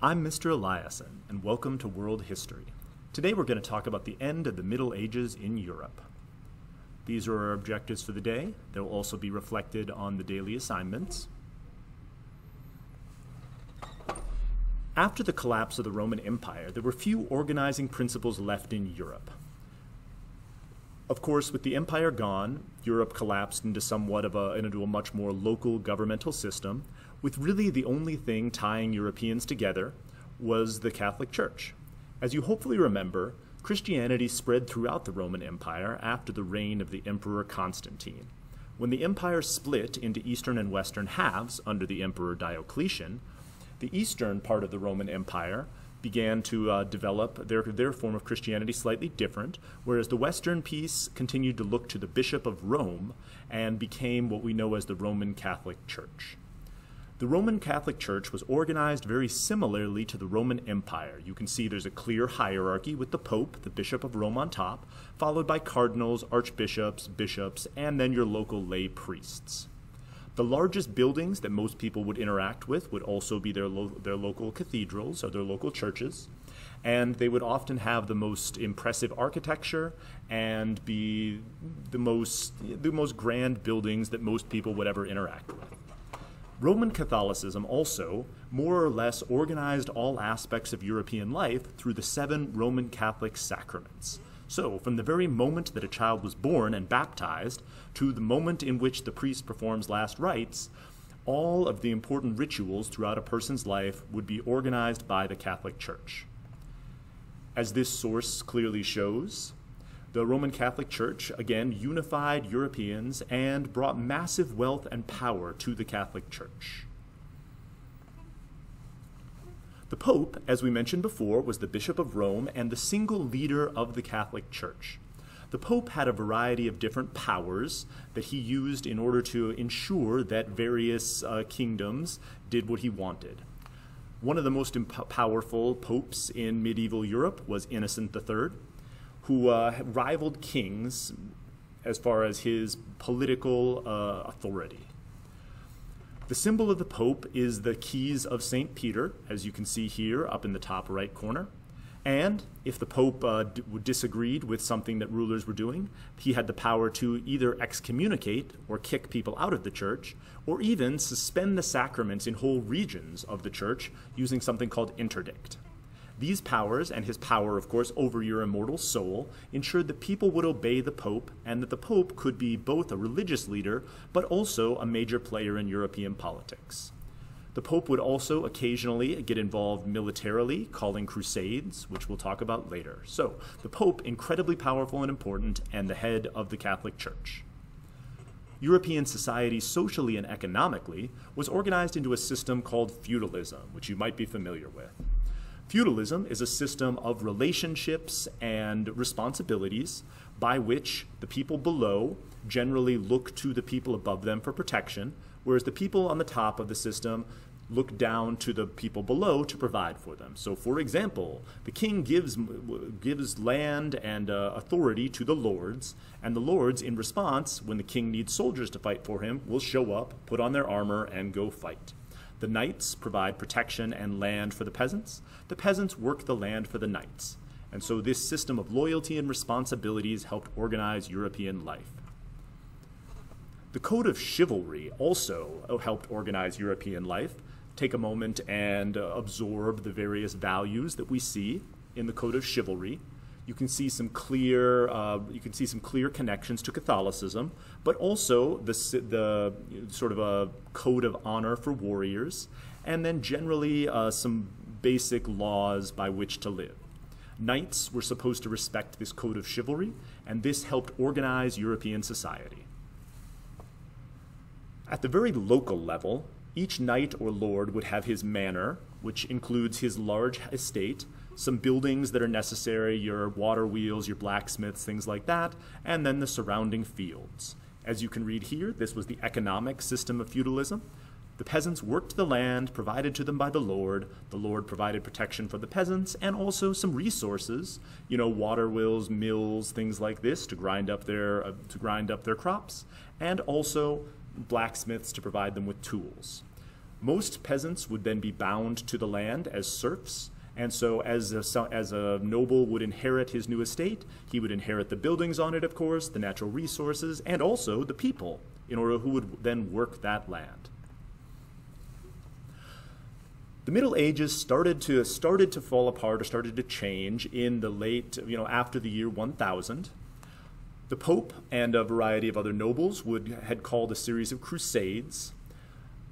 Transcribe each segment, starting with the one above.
I'm Mr. Eliason, and welcome to World History. Today we're going to talk about the end of the Middle Ages in Europe. These are our objectives for the day. They'll also be reflected on the daily assignments. After the collapse of the Roman Empire, there were few organizing principles left in Europe. Of course, with the empire gone, Europe collapsed into somewhat of a, into a much more local governmental system, with really the only thing tying Europeans together was the Catholic Church. As you hopefully remember, Christianity spread throughout the Roman Empire after the reign of the Emperor Constantine. When the empire split into eastern and western halves under the Emperor Diocletian, the eastern part of the Roman Empire began to uh, develop their, their form of Christianity slightly different, whereas the Western piece continued to look to the Bishop of Rome and became what we know as the Roman Catholic Church. The Roman Catholic Church was organized very similarly to the Roman Empire. You can see there's a clear hierarchy with the Pope, the Bishop of Rome on top, followed by cardinals, archbishops, bishops, and then your local lay priests. The largest buildings that most people would interact with would also be their, lo their local cathedrals or their local churches. And they would often have the most impressive architecture and be the most, the most grand buildings that most people would ever interact with. Roman Catholicism also more or less organized all aspects of European life through the seven Roman Catholic sacraments. So, from the very moment that a child was born and baptized to the moment in which the priest performs last rites, all of the important rituals throughout a person's life would be organized by the Catholic Church. As this source clearly shows, the Roman Catholic Church, again, unified Europeans and brought massive wealth and power to the Catholic Church. The Pope, as we mentioned before, was the Bishop of Rome and the single leader of the Catholic Church. The Pope had a variety of different powers that he used in order to ensure that various uh, kingdoms did what he wanted. One of the most powerful popes in medieval Europe was Innocent III, who uh, rivaled kings as far as his political uh, authority. The symbol of the Pope is the keys of St. Peter, as you can see here up in the top right corner. And if the Pope uh, disagreed with something that rulers were doing, he had the power to either excommunicate or kick people out of the church, or even suspend the sacraments in whole regions of the church using something called interdict. These powers, and his power, of course, over your immortal soul, ensured that people would obey the Pope and that the Pope could be both a religious leader but also a major player in European politics. The Pope would also occasionally get involved militarily, calling crusades, which we'll talk about later. So, the Pope, incredibly powerful and important, and the head of the Catholic Church. European society, socially and economically, was organized into a system called feudalism, which you might be familiar with. Feudalism is a system of relationships and responsibilities by which the people below generally look to the people above them for protection, whereas the people on the top of the system look down to the people below to provide for them. So, for example, the king gives, gives land and uh, authority to the lords, and the lords, in response, when the king needs soldiers to fight for him, will show up, put on their armor, and go fight. The knights provide protection and land for the peasants. The peasants work the land for the knights. And so this system of loyalty and responsibilities helped organize European life. The Code of Chivalry also helped organize European life. Take a moment and absorb the various values that we see in the Code of Chivalry you can see some clear uh, you can see some clear connections to Catholicism, but also the the sort of a code of honor for warriors, and then generally uh, some basic laws by which to live. Knights were supposed to respect this code of chivalry, and this helped organize European society. At the very local level, each knight or lord would have his manor, which includes his large estate, some buildings that are necessary, your water wheels, your blacksmiths, things like that, and then the surrounding fields. As you can read here, this was the economic system of feudalism. The peasants worked the land provided to them by the Lord. The Lord provided protection for the peasants and also some resources, you know, water wheels, mills, things like this to grind up their uh, to grind up their crops, and also blacksmiths to provide them with tools. Most peasants would then be bound to the land as serfs, and so as a, as a noble would inherit his new estate, he would inherit the buildings on it, of course, the natural resources, and also the people, in order who would then work that land. The Middle Ages started to started to fall apart or started to change in the late, you know, after the year 1000. The Pope and a variety of other nobles would had called a series of crusades.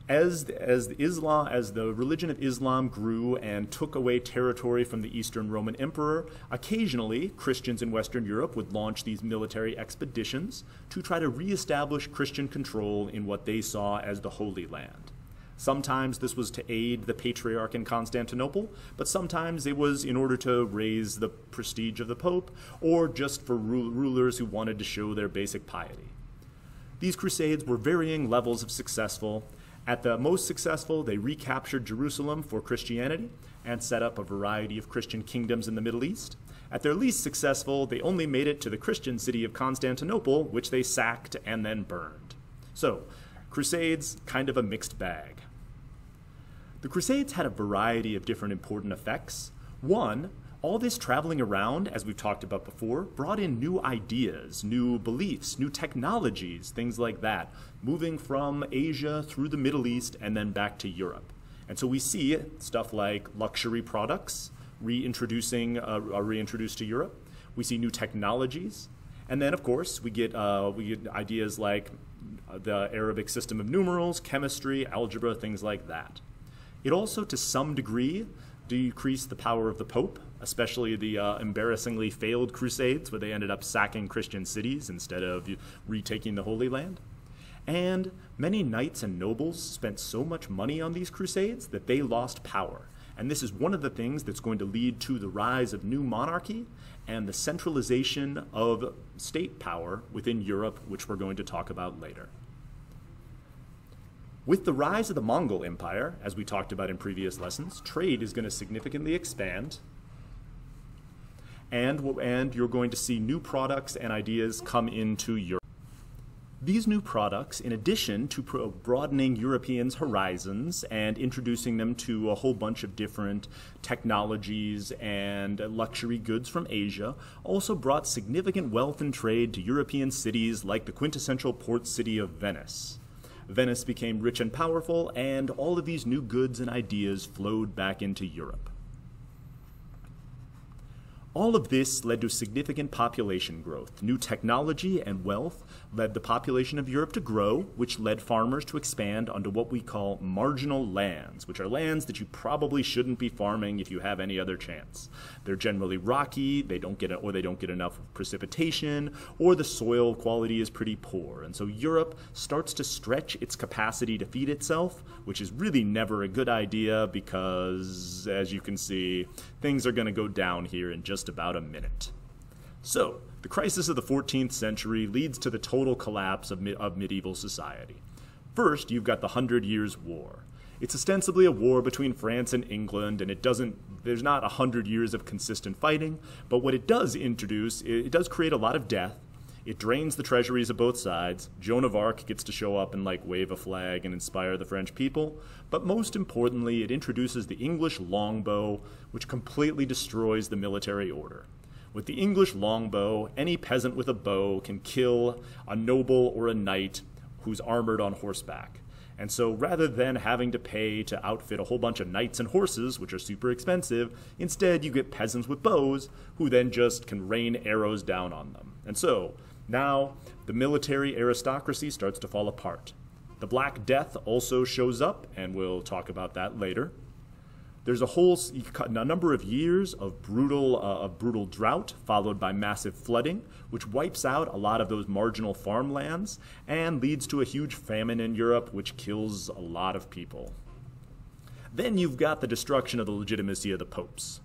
As as the Islam as the religion of Islam grew and took away territory from the Eastern Roman Emperor, occasionally Christians in Western Europe would launch these military expeditions to try to reestablish Christian control in what they saw as the Holy Land. Sometimes this was to aid the patriarch in Constantinople, but sometimes it was in order to raise the prestige of the pope or just for rulers who wanted to show their basic piety. These crusades were varying levels of successful. At the most successful, they recaptured Jerusalem for Christianity and set up a variety of Christian kingdoms in the Middle East. At their least successful, they only made it to the Christian city of Constantinople, which they sacked and then burned. So, Crusades, kind of a mixed bag. The Crusades had a variety of different important effects. One, all this traveling around, as we've talked about before, brought in new ideas, new beliefs, new technologies, things like that, moving from Asia through the Middle East and then back to Europe. And so we see stuff like luxury products reintroducing, uh, are reintroduced to Europe. We see new technologies. And then, of course, we get, uh, we get ideas like the Arabic system of numerals, chemistry, algebra, things like that. It also, to some degree, decreased the power of the Pope, especially the uh, embarrassingly failed Crusades, where they ended up sacking Christian cities instead of retaking the Holy Land. And many knights and nobles spent so much money on these crusades that they lost power. And this is one of the things that's going to lead to the rise of new monarchy and the centralization of state power within Europe, which we're going to talk about later. With the rise of the Mongol Empire, as we talked about in previous lessons, trade is going to significantly expand. And, and you're going to see new products and ideas come into Europe. These new products, in addition to broadening Europeans' horizons and introducing them to a whole bunch of different technologies and luxury goods from Asia, also brought significant wealth and trade to European cities like the quintessential port city of Venice. Venice became rich and powerful, and all of these new goods and ideas flowed back into Europe. All of this led to significant population growth. New technology and wealth led the population of Europe to grow, which led farmers to expand onto what we call marginal lands, which are lands that you probably shouldn't be farming if you have any other chance. They're generally rocky, they don't get or they don't get enough precipitation, or the soil quality is pretty poor. And so Europe starts to stretch its capacity to feed itself, which is really never a good idea because as you can see, things are going to go down here in just about a minute. So, the crisis of the 14th century leads to the total collapse of, of medieval society. First, you've got the Hundred Years' War. It's ostensibly a war between France and England, and it doesn't, there's not a hundred years of consistent fighting, but what it does introduce, it does create a lot of death. It drains the treasuries of both sides. Joan of Arc gets to show up and like wave a flag and inspire the French people. But most importantly, it introduces the English longbow, which completely destroys the military order. With the English longbow, any peasant with a bow can kill a noble or a knight who's armored on horseback. And so rather than having to pay to outfit a whole bunch of knights and horses, which are super expensive, instead you get peasants with bows who then just can rain arrows down on them. And so now the military aristocracy starts to fall apart. The Black Death also shows up, and we'll talk about that later. There's a whole a number of years of brutal, uh, of brutal drought, followed by massive flooding, which wipes out a lot of those marginal farmlands and leads to a huge famine in Europe, which kills a lot of people. Then you've got the destruction of the legitimacy of the popes.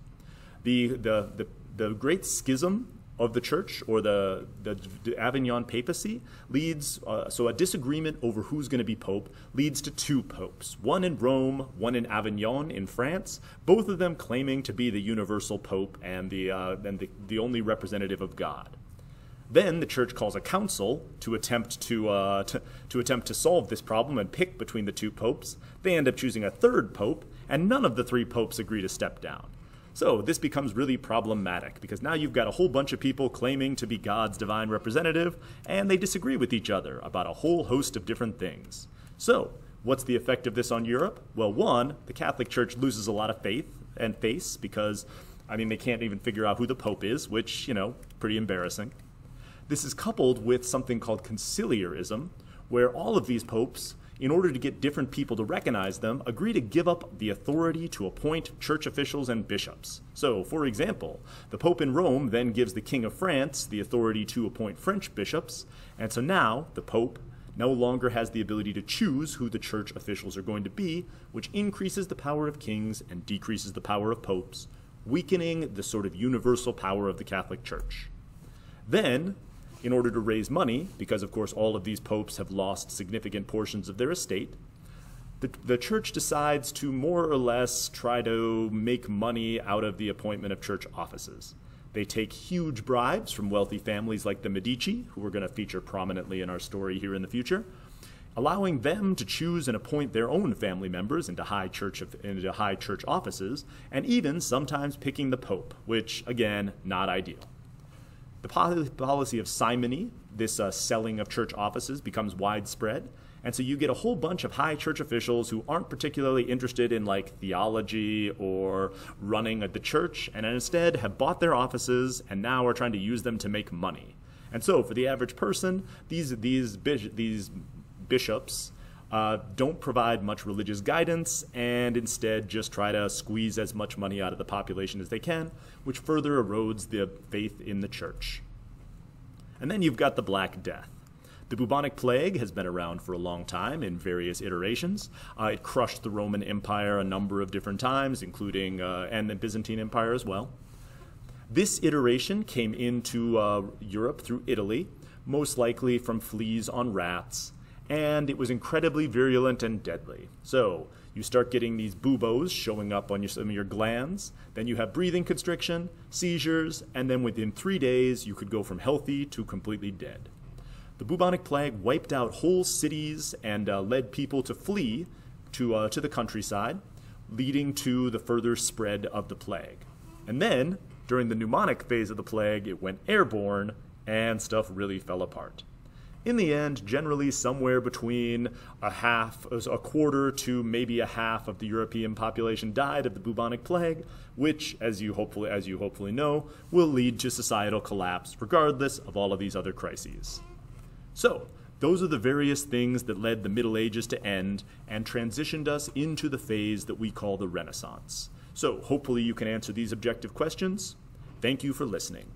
The, the, the, the Great Schism of the church or the, the, the Avignon papacy leads, uh, so a disagreement over who's going to be pope leads to two popes, one in Rome, one in Avignon in France, both of them claiming to be the universal pope and the, uh, and the, the only representative of God. Then the church calls a council to attempt to, uh, to, to attempt to solve this problem and pick between the two popes. They end up choosing a third pope, and none of the three popes agree to step down. So this becomes really problematic because now you've got a whole bunch of people claiming to be God's divine representative, and they disagree with each other about a whole host of different things. So, what's the effect of this on Europe? Well, one, the Catholic Church loses a lot of faith and face because, I mean, they can't even figure out who the Pope is, which, you know, pretty embarrassing. This is coupled with something called conciliarism, where all of these popes in order to get different people to recognize them, agree to give up the authority to appoint church officials and bishops. So, for example, the Pope in Rome then gives the King of France the authority to appoint French bishops, and so now the Pope no longer has the ability to choose who the church officials are going to be, which increases the power of kings and decreases the power of popes, weakening the sort of universal power of the Catholic Church. Then, in order to raise money, because of course all of these popes have lost significant portions of their estate, the, the church decides to more or less try to make money out of the appointment of church offices. They take huge bribes from wealthy families like the Medici, who we're going to feature prominently in our story here in the future, allowing them to choose and appoint their own family members into high church into high church offices, and even sometimes picking the pope, which again, not ideal. The policy of simony, this uh, selling of church offices, becomes widespread. And so you get a whole bunch of high church officials who aren't particularly interested in like theology or running the church, and instead have bought their offices and now are trying to use them to make money. And so for the average person, these, these, these bishops uh, don't provide much religious guidance and instead just try to squeeze as much money out of the population as they can, which further erodes the faith in the church. And then you've got the Black Death. The bubonic plague has been around for a long time in various iterations. Uh, it crushed the Roman Empire a number of different times, including, uh, and the Byzantine Empire as well. This iteration came into uh, Europe through Italy, most likely from fleas on rats, and it was incredibly virulent and deadly. So you start getting these buboes showing up on your, some of your glands, then you have breathing constriction, seizures, and then within three days you could go from healthy to completely dead. The bubonic plague wiped out whole cities and uh, led people to flee to, uh, to the countryside, leading to the further spread of the plague. And then, during the pneumonic phase of the plague, it went airborne and stuff really fell apart in the end, generally somewhere between a half, a quarter to maybe a half of the European population died of the bubonic plague, which, as you hopefully, as you hopefully know, will lead to societal collapse, regardless of all of these other crises. So, those are the various things that led the Middle Ages to end and transitioned us into the phase that we call the Renaissance. So, hopefully, you can answer these objective questions. Thank you for listening.